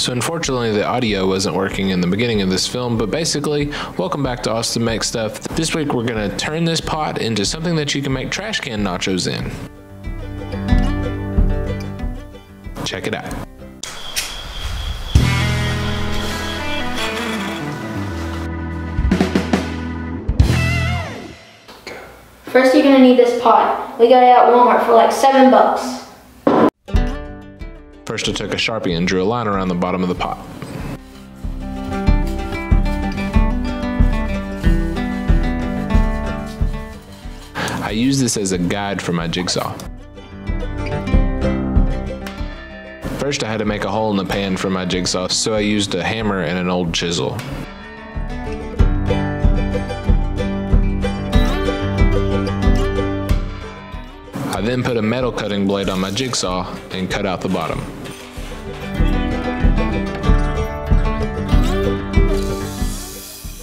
So unfortunately the audio wasn't working in the beginning of this film, but basically, welcome back to Austin Make Stuff. This week we're gonna turn this pot into something that you can make trash can nachos in. Check it out. First, you're gonna need this pot. We got it at Walmart for like seven bucks. First I took a Sharpie and drew a line around the bottom of the pot. I use this as a guide for my jigsaw. First I had to make a hole in the pan for my jigsaw, so I used a hammer and an old chisel. Then put a metal cutting blade on my jigsaw and cut out the bottom.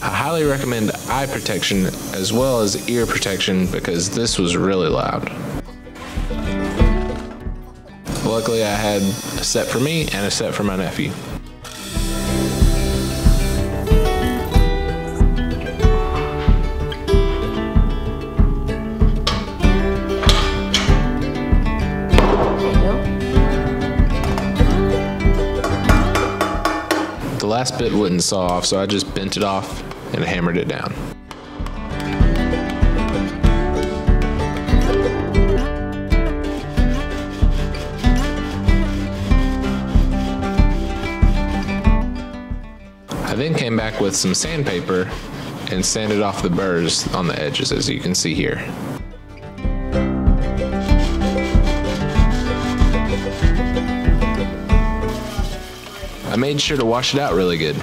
I highly recommend eye protection as well as ear protection because this was really loud. Luckily I had a set for me and a set for my nephew. Last bit wouldn't saw off, so I just bent it off and hammered it down. I then came back with some sandpaper and sanded off the burrs on the edges as you can see here. I made sure to wash it out really good.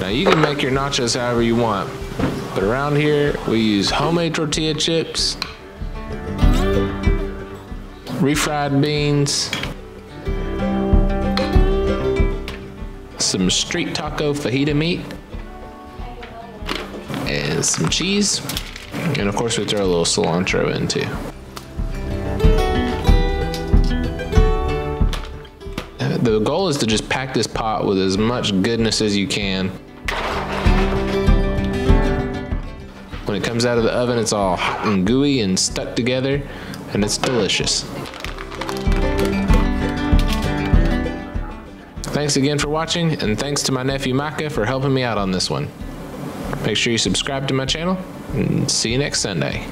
Now you can make your nachos however you want, but around here we use homemade tortilla chips, refried beans, some street taco fajita meat, and some cheese, and of course we throw a little cilantro in too. The goal is to just pack this pot with as much goodness as you can. When it comes out of the oven, it's all hot and gooey and stuck together, and it's delicious. Thanks again for watching, and thanks to my nephew Micah for helping me out on this one. Make sure you subscribe to my channel, and see you next Sunday.